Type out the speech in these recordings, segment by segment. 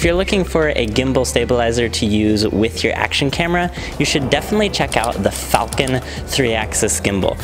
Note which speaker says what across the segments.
Speaker 1: If you're looking for a gimbal stabilizer to use with your action camera, you should definitely check out the Falcon 3-axis gimbal.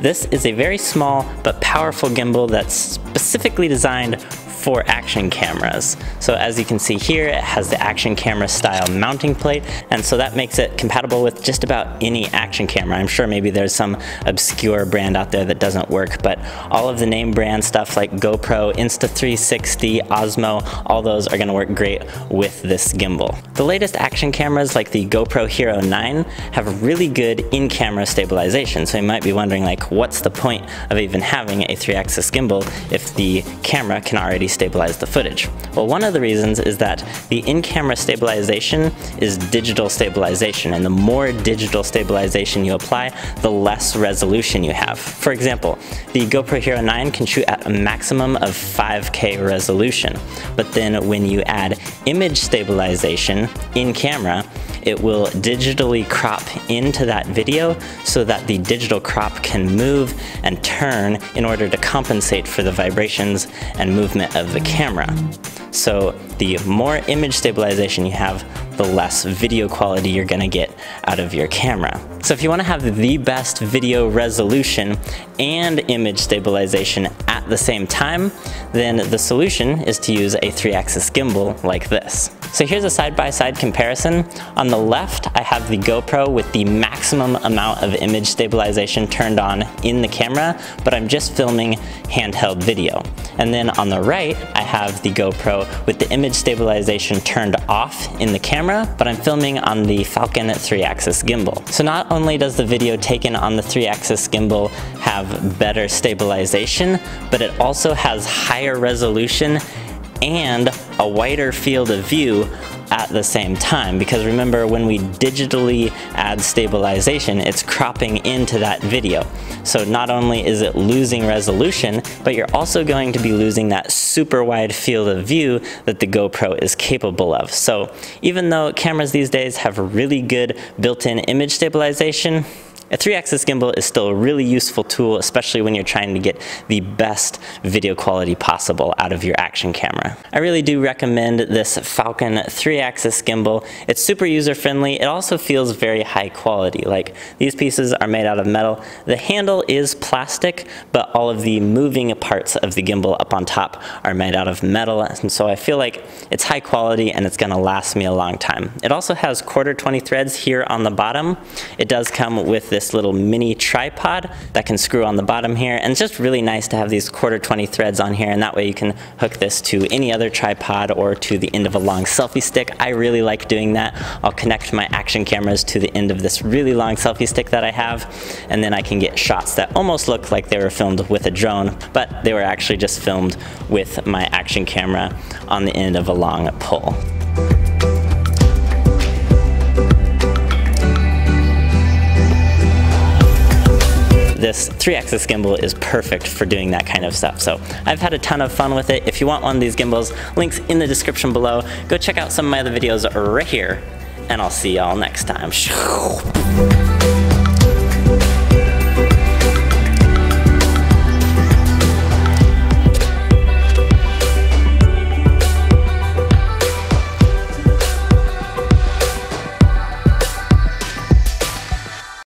Speaker 1: This is a very small but powerful gimbal that's specifically designed for action cameras. So as you can see here, it has the action camera style mounting plate, and so that makes it compatible with just about any action camera. I'm sure maybe there's some obscure brand out there that doesn't work, but all of the name brand stuff like GoPro, Insta360, Osmo, all those are gonna work great with this gimbal. The latest action cameras like the GoPro Hero 9 have really good in-camera stabilization, so you might be wondering like, what's the point of even having a three-axis gimbal if the camera can already stabilize the footage? Well, one of the reasons is that the in-camera stabilization is digital stabilization, and the more digital stabilization you apply, the less resolution you have. For example, the GoPro Hero 9 can shoot at a maximum of 5K resolution, but then when you add image stabilization in camera, it will digitally crop into that video so that the digital crop can move and turn in order to compensate for the vibrations and movement of the camera. So the more image stabilization you have, the less video quality you're gonna get out of your camera. So if you wanna have the best video resolution and image stabilization at the same time, then the solution is to use a three-axis gimbal like this. So here's a side-by-side -side comparison. On the left, I have the GoPro with the maximum amount of image stabilization turned on in the camera, but I'm just filming handheld video. And then on the right, I have the GoPro with the image stabilization turned off in the camera, but I'm filming on the Falcon 3-axis gimbal. So not only does the video taken on the 3-axis gimbal have better stabilization, but it also has higher resolution and a wider field of view at the same time. Because remember when we digitally add stabilization it's cropping into that video. So not only is it losing resolution but you're also going to be losing that super wide field of view that the GoPro is capable of. So even though cameras these days have really good built-in image stabilization a 3-axis gimbal is still a really useful tool, especially when you're trying to get the best video quality possible out of your action camera. I really do recommend this Falcon 3-axis gimbal. It's super user-friendly. It also feels very high quality. Like these pieces are made out of metal. The handle is plastic, but all of the moving parts of the gimbal up on top are made out of metal. And so I feel like it's high quality and it's gonna last me a long time. It also has quarter 20 threads here on the bottom. It does come with this this little mini tripod that can screw on the bottom here. And it's just really nice to have these quarter 20 threads on here. And that way you can hook this to any other tripod or to the end of a long selfie stick. I really like doing that. I'll connect my action cameras to the end of this really long selfie stick that I have. And then I can get shots that almost look like they were filmed with a drone, but they were actually just filmed with my action camera on the end of a long pole. This 3-axis gimbal is perfect for doing that kind of stuff. So I've had a ton of fun with it. If you want one of these gimbals, links in the description below. Go check out some of my other videos right here, and I'll see y'all next time.